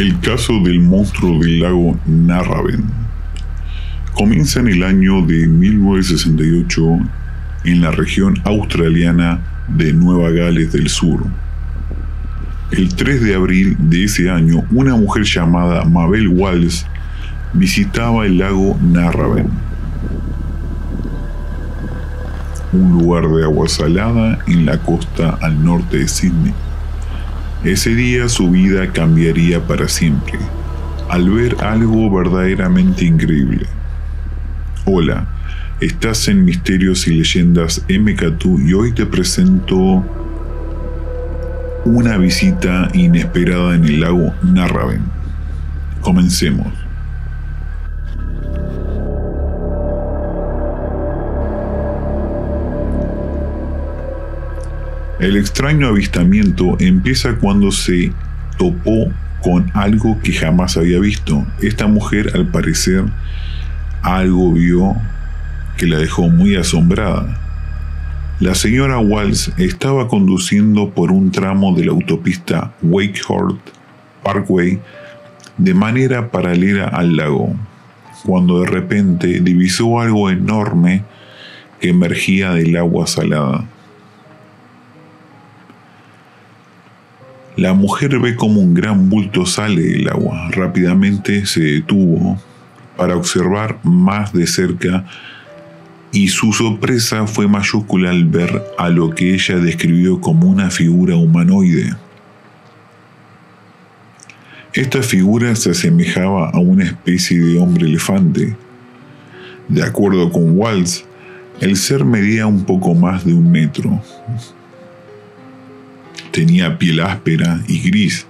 El caso del monstruo del lago Narraven comienza en el año de 1968 en la región australiana de Nueva Gales del Sur. El 3 de abril de ese año, una mujer llamada Mabel Walls visitaba el lago Narraven, un lugar de agua salada en la costa al norte de Sydney. Ese día su vida cambiaría para siempre, al ver algo verdaderamente increíble. Hola, estás en Misterios y Leyendas MK2 y hoy te presento una visita inesperada en el lago Narraven. Comencemos. El extraño avistamiento empieza cuando se topó con algo que jamás había visto. Esta mujer al parecer algo vio que la dejó muy asombrada. La señora Walls estaba conduciendo por un tramo de la autopista Wakehurst Parkway de manera paralela al lago, cuando de repente divisó algo enorme que emergía del agua salada. La mujer ve como un gran bulto sale del agua. Rápidamente se detuvo para observar más de cerca y su sorpresa fue mayúscula al ver a lo que ella describió como una figura humanoide. Esta figura se asemejaba a una especie de hombre elefante. De acuerdo con Waltz, el ser medía un poco más de un metro, Tenía piel áspera y gris,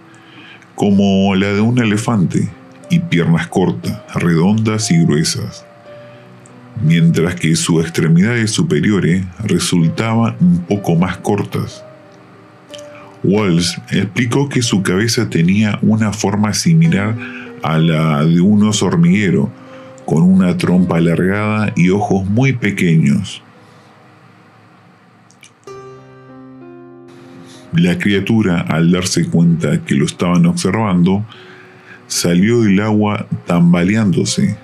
como la de un elefante, y piernas cortas, redondas y gruesas, mientras que sus extremidades superiores resultaban un poco más cortas. Walsh explicó que su cabeza tenía una forma similar a la de un oso hormiguero, con una trompa alargada y ojos muy pequeños. La criatura, al darse cuenta que lo estaban observando, salió del agua tambaleándose.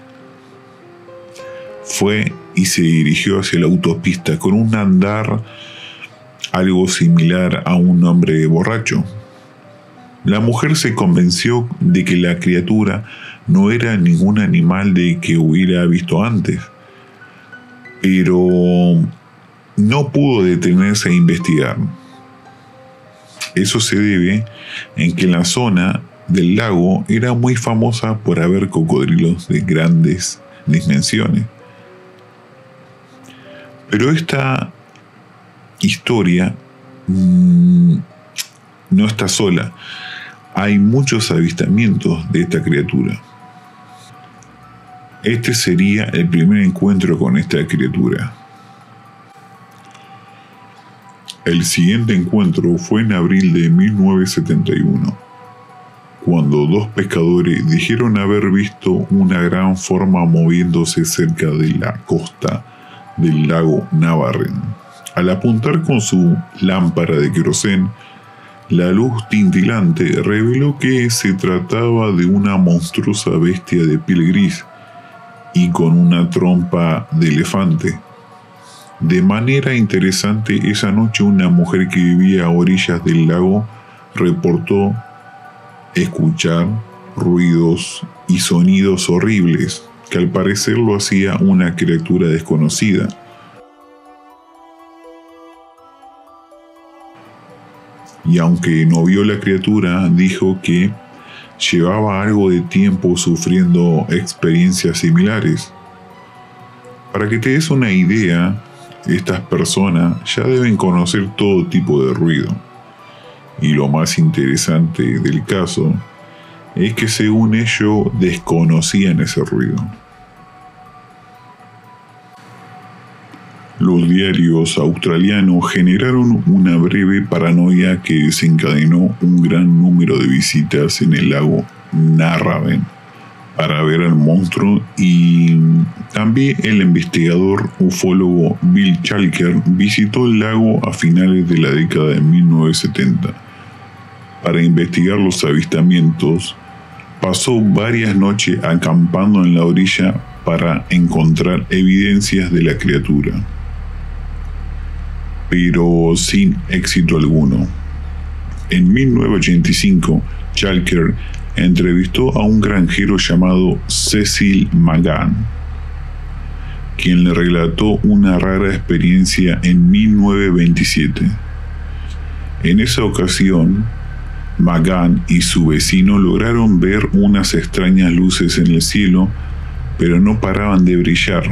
Fue y se dirigió hacia la autopista con un andar algo similar a un hombre borracho. La mujer se convenció de que la criatura no era ningún animal de que hubiera visto antes, pero no pudo detenerse a investigar. Eso se debe en que la zona del lago era muy famosa por haber cocodrilos de grandes dimensiones. Pero esta historia mm, no está sola. Hay muchos avistamientos de esta criatura. Este sería el primer encuentro con esta criatura. El siguiente encuentro fue en abril de 1971, cuando dos pescadores dijeron haber visto una gran forma moviéndose cerca de la costa del lago Navarren. Al apuntar con su lámpara de querosén, la luz tintilante reveló que se trataba de una monstruosa bestia de piel gris y con una trompa de elefante. De manera interesante, esa noche una mujer que vivía a orillas del lago reportó escuchar ruidos y sonidos horribles que al parecer lo hacía una criatura desconocida. Y aunque no vio la criatura, dijo que llevaba algo de tiempo sufriendo experiencias similares. Para que te des una idea, estas personas ya deben conocer todo tipo de ruido. Y lo más interesante del caso es que según ellos desconocían ese ruido. Los diarios australianos generaron una breve paranoia que desencadenó un gran número de visitas en el lago Narraven para ver al monstruo y también el investigador ufólogo Bill Chalker visitó el lago a finales de la década de 1970 para investigar los avistamientos pasó varias noches acampando en la orilla para encontrar evidencias de la criatura, pero sin éxito alguno. En 1985, Chalker entrevistó a un granjero llamado Cecil Magan, quien le relató una rara experiencia en 1927. En esa ocasión, Magan y su vecino lograron ver unas extrañas luces en el cielo, pero no paraban de brillar.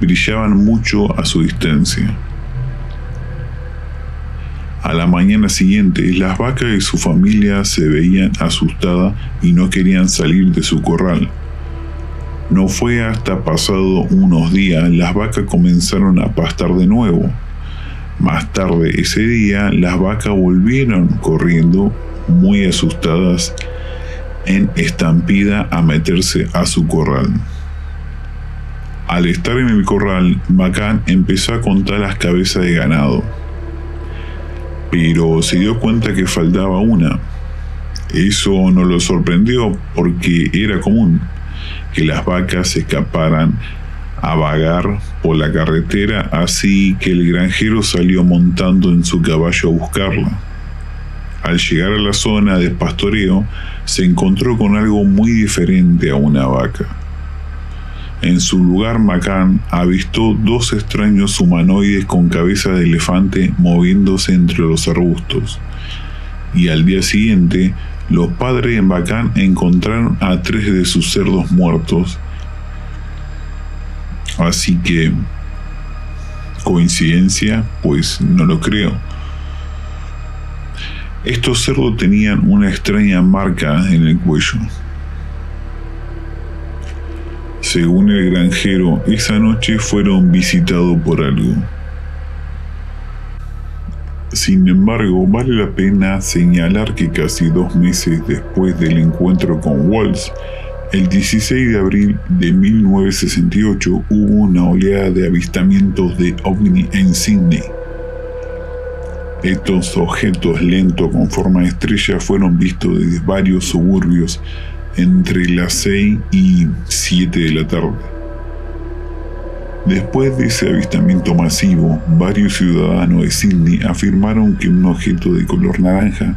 Brillaban mucho a su distancia. A la mañana siguiente, las vacas y su familia se veían asustadas y no querían salir de su corral. No fue hasta pasado unos días las vacas comenzaron a pastar de nuevo. Más tarde ese día las vacas volvieron corriendo muy asustadas en estampida a meterse a su corral. Al estar en el corral, Bacán empezó a contar las cabezas de ganado, pero se dio cuenta que faltaba una. Eso no lo sorprendió porque era común que las vacas escaparan a vagar por la carretera, así que el granjero salió montando en su caballo a buscarla. Al llegar a la zona de pastoreo, se encontró con algo muy diferente a una vaca. En su lugar, Macán avistó dos extraños humanoides con cabeza de elefante moviéndose entre los arbustos. Y al día siguiente, los padres en Bacán encontraron a tres de sus cerdos muertos. Así que, coincidencia, pues no lo creo. Estos cerdos tenían una extraña marca en el cuello. Según el granjero, esa noche fueron visitados por algo. Sin embargo, vale la pena señalar que casi dos meses después del encuentro con Walsh, el 16 de abril de 1968 hubo una oleada de avistamientos de ovni en Sydney. Estos objetos lentos con forma de estrella fueron vistos desde varios suburbios entre las 6 y 7 de la tarde. Después de ese avistamiento masivo, varios ciudadanos de Sydney afirmaron que un objeto de color naranja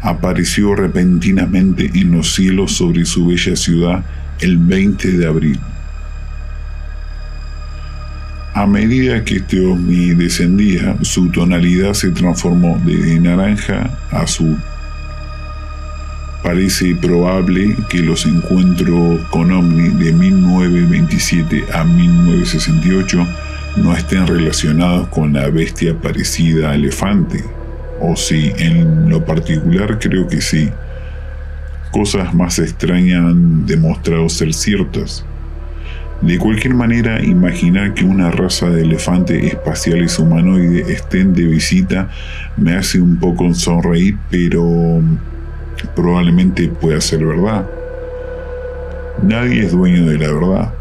apareció repentinamente en los cielos sobre su bella ciudad el 20 de abril. A medida que este ovni descendía, su tonalidad se transformó de naranja a azul. Parece probable que los encuentros con ovni de 1927 a 1968 no estén relacionados con la bestia parecida a elefante. O sí, en lo particular creo que sí. Cosas más extrañas han demostrado ser ciertas. De cualquier manera, imaginar que una raza de elefantes espaciales humanoides estén de visita me hace un poco sonreír, pero probablemente pueda ser verdad. Nadie es dueño de la verdad.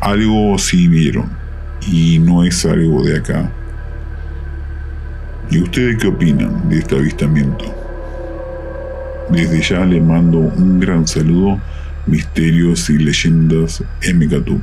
Algo sí vieron, y no es algo de acá. ¿Y ustedes qué opinan de este avistamiento? Desde ya le mando un gran saludo Misterios y Leyendas MKTU.